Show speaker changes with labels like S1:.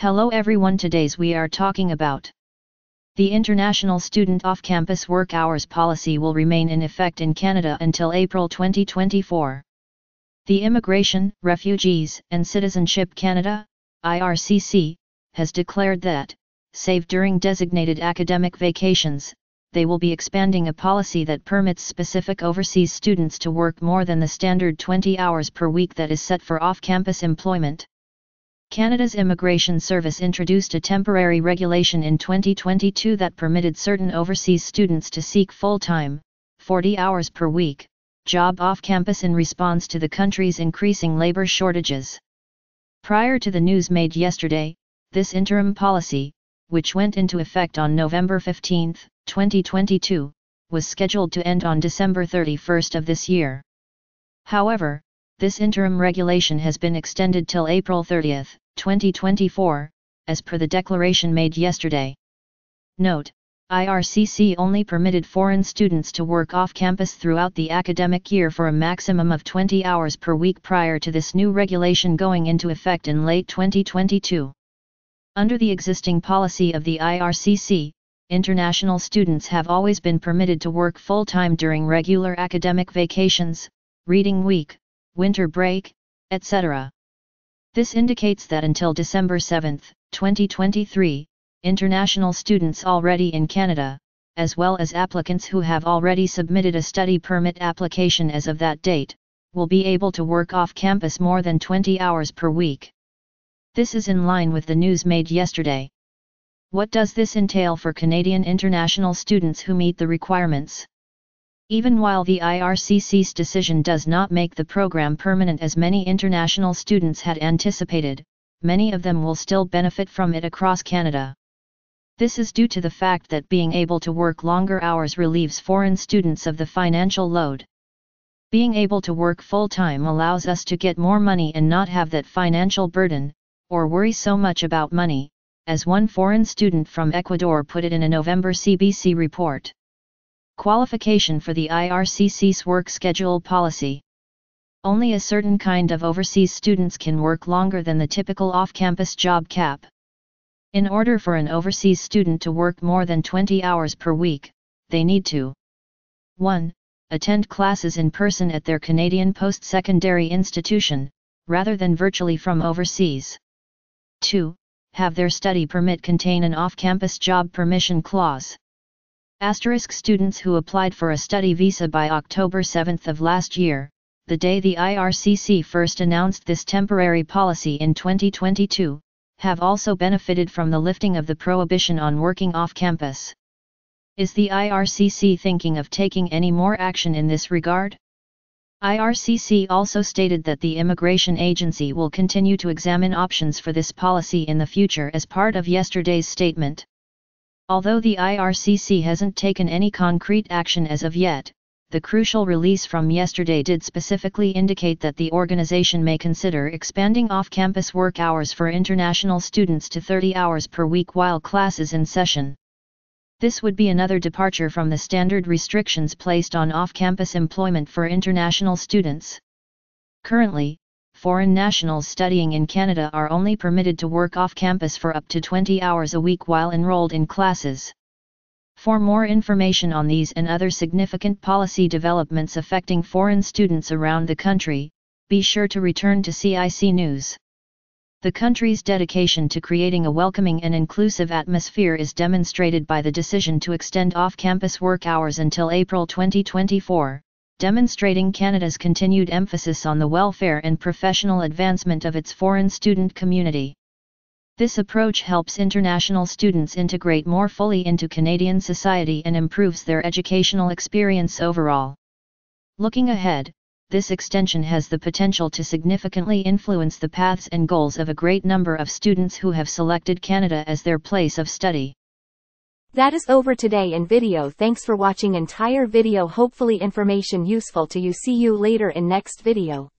S1: Hello everyone today's we are talking about the International Student Off-Campus Work Hours policy will remain in effect in Canada until April 2024. The Immigration, Refugees and Citizenship Canada, IRCC, has declared that, save during designated academic vacations, they will be expanding a policy that permits specific overseas students to work more than the standard 20 hours per week that is set for off-campus employment. Canada's Immigration Service introduced a temporary regulation in 2022 that permitted certain overseas students to seek full-time, 40 hours per week, job off-campus in response to the country's increasing labor shortages. Prior to the news made yesterday, this interim policy, which went into effect on November 15, 2022, was scheduled to end on December 31 of this year. However, this interim regulation has been extended till April 30, 2024, as per the declaration made yesterday. Note, IRCC only permitted foreign students to work off-campus throughout the academic year for a maximum of 20 hours per week prior to this new regulation going into effect in late 2022. Under the existing policy of the IRCC, international students have always been permitted to work full-time during regular academic vacations, reading week, winter break, etc. This indicates that until December 7, 2023, international students already in Canada, as well as applicants who have already submitted a study permit application as of that date, will be able to work off campus more than 20 hours per week. This is in line with the news made yesterday. What does this entail for Canadian international students who meet the requirements? Even while the IRCC's decision does not make the program permanent as many international students had anticipated, many of them will still benefit from it across Canada. This is due to the fact that being able to work longer hours relieves foreign students of the financial load. Being able to work full-time allows us to get more money and not have that financial burden, or worry so much about money, as one foreign student from Ecuador put it in a November CBC report. Qualification for the IRCC's work schedule policy. Only a certain kind of overseas students can work longer than the typical off-campus job cap. In order for an overseas student to work more than 20 hours per week, they need to 1. Attend classes in person at their Canadian post-secondary institution, rather than virtually from overseas. 2. Have their study permit contain an off-campus job permission clause. Asterisk students who applied for a study visa by October 7 of last year, the day the IRCC first announced this temporary policy in 2022, have also benefited from the lifting of the prohibition on working off campus. Is the IRCC thinking of taking any more action in this regard? IRCC also stated that the Immigration Agency will continue to examine options for this policy in the future as part of yesterday's statement. Although the IRCC hasn't taken any concrete action as of yet, the crucial release from yesterday did specifically indicate that the organization may consider expanding off-campus work hours for international students to 30 hours per week while classes in session. This would be another departure from the standard restrictions placed on off-campus employment for international students. Currently, foreign nationals studying in Canada are only permitted to work off campus for up to 20 hours a week while enrolled in classes. For more information on these and other significant policy developments affecting foreign students around the country, be sure to return to CIC News. The country's dedication to creating a welcoming and inclusive atmosphere is demonstrated by the decision to extend off campus work hours until April 2024 demonstrating Canada's continued emphasis on the welfare and professional advancement of its foreign student community. This approach helps international students integrate more fully into Canadian society and improves their educational experience overall. Looking ahead, this extension has the potential to significantly influence the paths and goals of a great number of students who have selected Canada as their place of study.
S2: That is over today in video. Thanks for watching entire video. Hopefully information useful to you. See you later in next video.